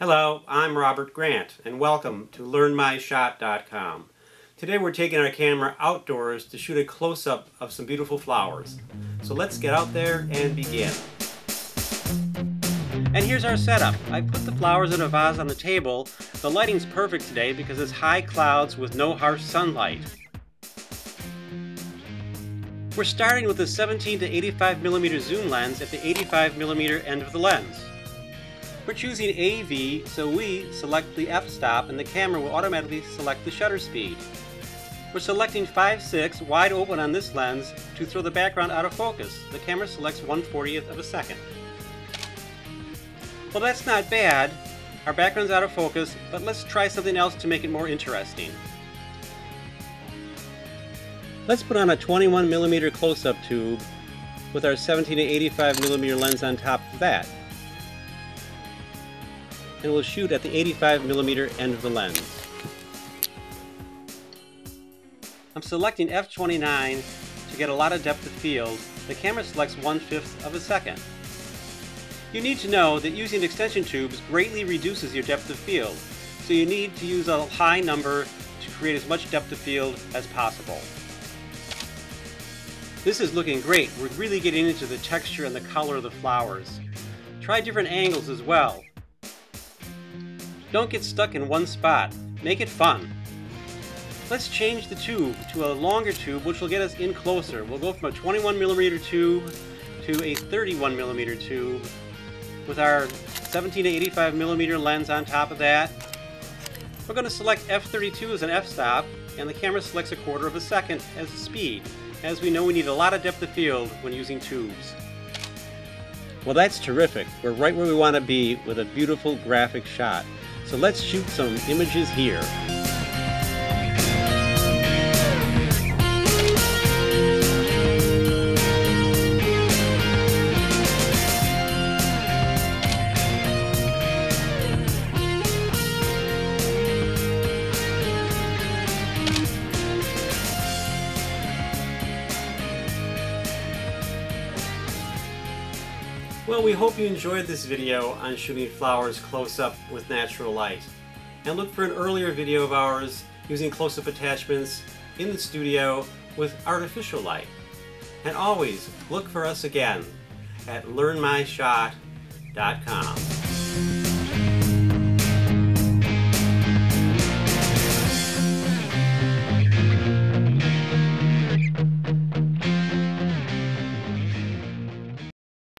Hello, I'm Robert Grant, and welcome to LearnMyShot.com. Today we're taking our camera outdoors to shoot a close-up of some beautiful flowers. So let's get out there and begin. And here's our setup. I put the flowers in a vase on the table. The lighting's perfect today because it's high clouds with no harsh sunlight. We're starting with a 17 to 85 millimeter zoom lens at the 85 millimeter end of the lens. We're choosing AV, so we select the f-stop and the camera will automatically select the shutter speed. We're selecting 5.6 wide open on this lens to throw the background out of focus. The camera selects 1 40th of a second. Well that's not bad. Our background's out of focus, but let's try something else to make it more interesting. Let's put on a 21 millimeter close-up tube with our 17 to 85 millimeter lens on top of that. And we'll shoot at the 85 millimeter end of the lens. I'm selecting f29 to get a lot of depth of field. The camera selects 1 5th of a second. You need to know that using extension tubes greatly reduces your depth of field, so you need to use a high number to create as much depth of field as possible. This is looking great. We're really getting into the texture and the color of the flowers. Try different angles as well. Don't get stuck in one spot. Make it fun. Let's change the tube to a longer tube which will get us in closer. We'll go from a 21 millimeter tube to a 31 millimeter tube with our 17 to 85 millimeter lens on top of that. We're going to select f32 as an f-stop and the camera selects a quarter of a second as the speed. As we know, we need a lot of depth of field when using tubes. Well, that's terrific. We're right where we want to be with a beautiful graphic shot. So let's shoot some images here. Well, we hope you enjoyed this video on shooting flowers close up with natural light. And look for an earlier video of ours using close-up attachments in the studio with artificial light. And always look for us again at learnmyshot.com.